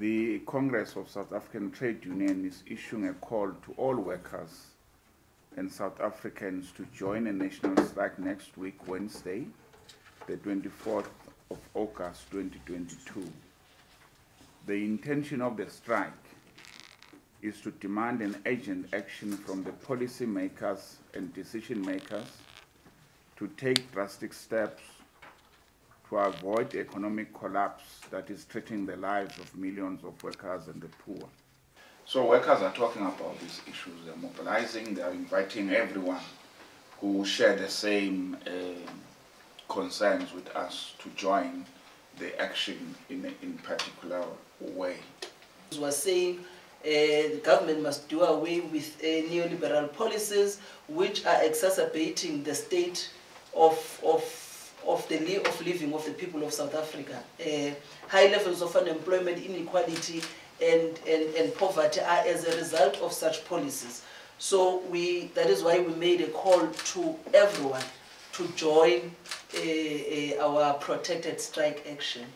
The Congress of South African Trade Union is issuing a call to all workers and South Africans to join a national strike next week, Wednesday, the 24th of August 2022. The intention of the strike is to demand an urgent action from the policy makers and decision makers to take drastic steps to avoid economic collapse that is threatening the lives of millions of workers and the poor. So workers are talking about these issues, they're mobilizing, they're inviting everyone who share the same uh, concerns with us to join the action in a in particular way. was saying uh, the government must do away with uh, neoliberal policies which are exacerbating the state of, of, of the li living of the people of South Africa. Uh, high levels of unemployment, inequality, and, and, and poverty are as a result of such policies. So we, that is why we made a call to everyone to join uh, uh, our protected strike action.